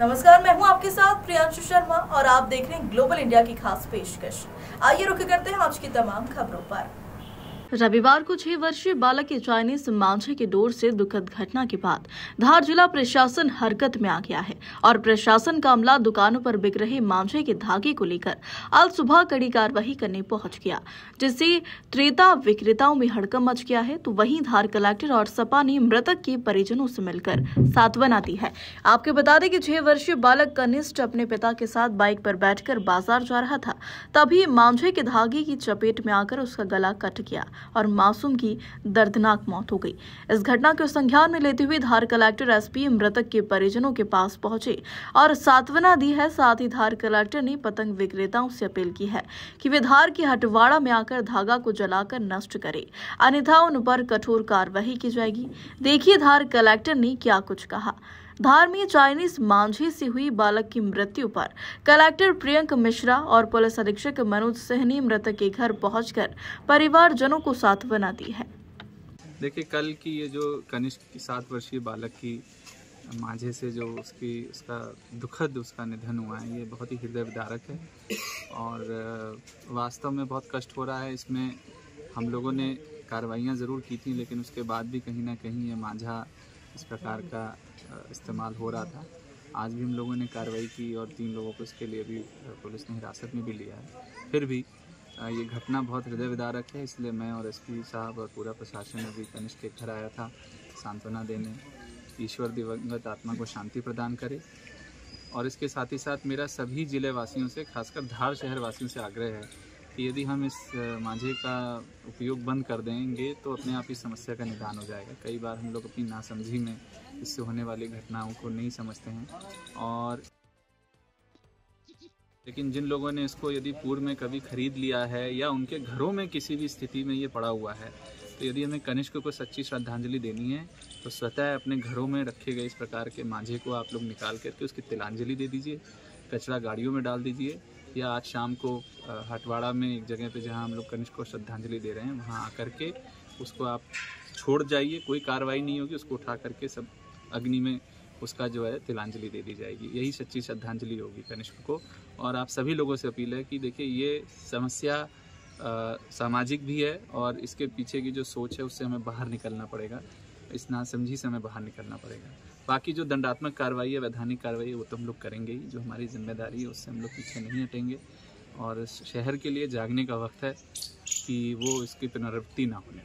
नमस्कार, मैं हूँ आपके साथ प्रियांशु शर्मा और आप देख रहे हैं ग्लोबल इंडिया की खास पेशकश। आइए रुख करते हैं आज की तमाम खबरों पर। रविवार को छह वर्षीय बालक के चाइनीज़ मांझे की डोर से दुखद घटना के बाद धार जिला प्रशासन हरकत में आ गया है और प्रशासन का अमला दुकानों पर बिक रहे मांझे के धागे को लेकर आज सुबह कड़ी कार्रवाई करने पहुँच गया, जिससे त्रेता विक्रेताओं में हड़कम मच गया है। तो वहीं धार कलेक्टर और सपा ने मृतक के परिजनों से मिलकर सांत्वना दी है। आपके बता दें कि छह वर्षीय बालक कनिष्ठ अपने पिता के साथ बाइक पर बैठकर बाज़ार जा रहा था, तभी मांझे के धागे की चपेट में आकर उसका गला कट गया। और मासूम की दर्दनाक मौत हो गई। इस घटना को संज्ञान में लेते हुए धार कलेक्टर एसपी मृतक के परिजनों के पास पहुँचे और सांत्वना दी है। साथ ही धार कलेक्टर ने पतंग विक्रेताओं से अपील की है कि वे धार के हटवाड़ा में आकर धागा को जलाकर नष्ट करे। अन्यथा उन पर कठोर कार्रवाई की जाएगी। देखिए, धार कलेक्टर ने क्या कुछ कहा। धार में चाइनीज़ मांझे से हुई बालक की मृत्यु पर कलेक्टर प्रियंक मिश्रा और पुलिस अधीक्षक मनोज सिंह ने मृतक के घर पहुंचकर परिवारजनों को सांत्वना दी है। देखिए, कल की ये जो कनिष्ठ की सात वर्षीय बालक की माझे से जो उसकी, उसका दुखद, उसका निधन हुआ है, ये बहुत ही हृदय विदारक है। और वास्तव में बहुत कष्ट हो रहा है। इसमें हम लोगों ने कार्रवाइयाँ ज़रूर की थी, लेकिन उसके बाद भी कहीं ना कहीं ये माझा इस प्रकार का इस्तेमाल हो रहा था। आज भी हम लोगों ने कार्रवाई की और तीन लोगों को इसके लिए भी पुलिस ने हिरासत में भी लिया है। फिर भी ये घटना बहुत हृदय विदारक है, इसलिए मैं और एसपी साहब और पूरा प्रशासन अभी कनिष्ठ के घर आया था, सांत्वना देने। ईश्वर दिवंगत आत्मा को शांति प्रदान करे। और इसके साथ ही साथ मेरा सभी ज़िले वासियों से, खासकर धार शहर वासियों से आग्रह है कि यदि हम इस मांझे का उपयोग बंद कर देंगे तो अपने आप इस समस्या का निदान हो जाएगा। कई बार हम लोग अपनी नासमझी में इससे होने वाली घटनाओं को नहीं समझते हैं और लेकिन जिन लोगों ने इसको यदि पूर्व में कभी खरीद लिया है या उनके घरों में किसी भी स्थिति में ये पड़ा हुआ है तो यदि हमें कनिष्क को सच्ची श्रद्धांजलि देनी है तो स्वतः अपने घरों में रखे गए इस प्रकार के मांझे को आप लोग निकाल करके उसकी तिलांजलि दे दीजिए, कचरा गाड़ियों में डाल दीजिए या आज शाम को हटवाड़ा में एक जगह पे जहाँ हम लोग कनिष्क को श्रद्धांजलि दे रहे हैं, वहाँ आकर के उसको आप छोड़ जाइए, कोई कार्रवाई नहीं होगी, उसको उठा करके सब अग्नि में उसका जो है तिलांजलि दे दी जाएगी। यही सच्ची श्रद्धांजलि होगी कनिष्क को। और आप सभी लोगों से अपील है कि देखिए, ये समस्या सामाजिक भी है और इसके पीछे की जो सोच है, उससे हमें बाहर निकलना पड़ेगा। इस नासमझी से हमें बाहर निकलना पड़ेगा। बाकी जो दंडात्मक कार्रवाई है, वैधानिक कार्रवाई है, वो तो हम लोग करेंगे ही। जो हमारी ज़िम्मेदारी है, उससे हम लोग पीछे नहीं हटेंगे। और शहर के लिए जागने का वक्त है कि वो इसकी पुनरावृत्ति ना होने